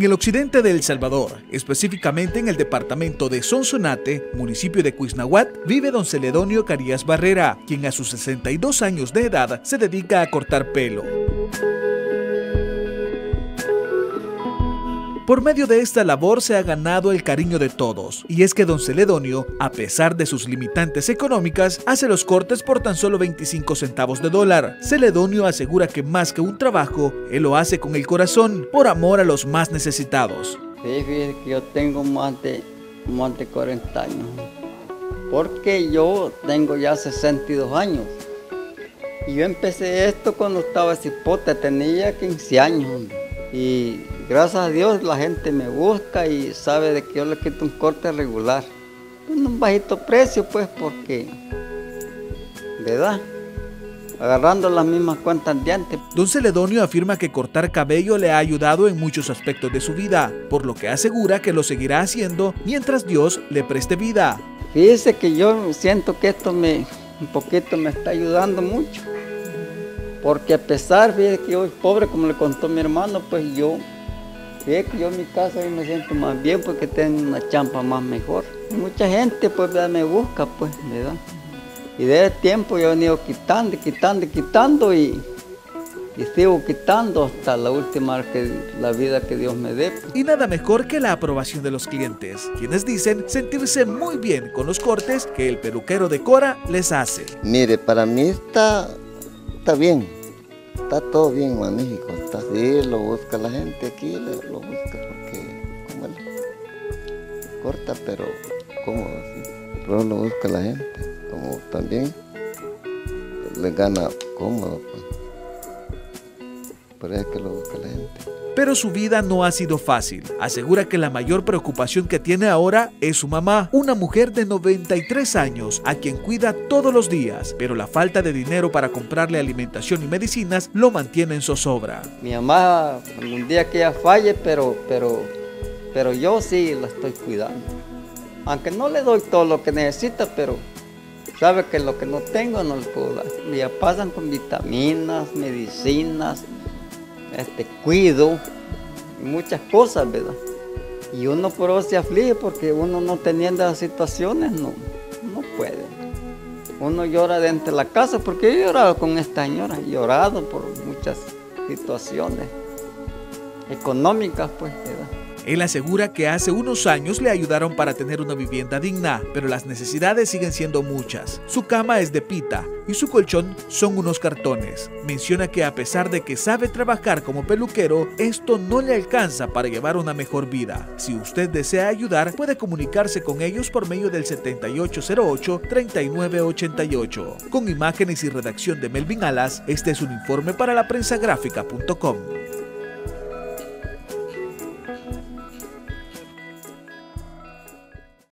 En el occidente de El Salvador, específicamente en el departamento de Sonsonate, municipio de Cuisnahuat, vive don Celedonio Carías Barrera, quien a sus 62 años de edad se dedica a cortar pelo. Por medio de esta labor se ha ganado el cariño de todos, y es que don Celedonio, a pesar de sus limitantes económicas, hace los cortes por tan solo 25 centavos de dólar. Celedonio asegura que más que un trabajo, él lo hace con el corazón, por amor a los más necesitados. Sí, que yo tengo más de, más de 40 años, porque yo tengo ya 62 años. Y yo empecé esto cuando estaba cipote, tenía 15 años. Y gracias a Dios la gente me busca y sabe de que yo le quito un corte regular. En un bajito precio, pues, porque, ¿verdad? agarrando las mismas cuentas de antes. Don Celedonio afirma que cortar cabello le ha ayudado en muchos aspectos de su vida, por lo que asegura que lo seguirá haciendo mientras Dios le preste vida. Fíjese que yo siento que esto me un poquito me está ayudando mucho. Porque a pesar, de que yo pobre, como le contó mi hermano, pues yo, fíjate que yo en mi casa me siento más bien porque tengo una champa más mejor. mucha gente pues me busca, pues, ¿verdad? Y de ese tiempo yo he venido quitando, quitando, quitando y, y sigo quitando hasta la última que, la vida que Dios me dé. Y nada mejor que la aprobación de los clientes, quienes dicen sentirse muy bien con los cortes que el peluquero de Cora les hace. Mire, para mí está está bien, está todo bien, magnífico, está así, lo busca la gente aquí, lo, busca porque como él corta, pero cómodo así, pero lo busca la gente, como también le gana cómodo, pues. Por eso es que lo busca la gente. Pero su vida no ha sido fácil. Asegura que la mayor preocupación que tiene ahora es su mamá, una mujer de 93 años, a quien cuida todos los días, pero la falta de dinero para comprarle alimentación y medicinas lo mantiene en zozobra. Mi mamá, un día que ella falle, pero, pero, pero yo sí la estoy cuidando. Aunque no le doy todo lo que necesita, pero sabe que lo que no tengo no le puedo dar. Ya pasan con vitaminas, medicinas, este, cuido, muchas cosas, ¿verdad? Y uno por eso se aflige porque uno no teniendo las situaciones no, no puede. Uno llora dentro de la casa porque yo he llorado con esta señora, he llorado por muchas situaciones económicas, pues. Él asegura que hace unos años le ayudaron para tener una vivienda digna, pero las necesidades siguen siendo muchas. Su cama es de pita y su colchón son unos cartones. Menciona que a pesar de que sabe trabajar como peluquero, esto no le alcanza para llevar una mejor vida. Si usted desea ayudar, puede comunicarse con ellos por medio del 7808-3988. Con imágenes y redacción de Melvin Alas, este es un informe para la prensagráfica.com.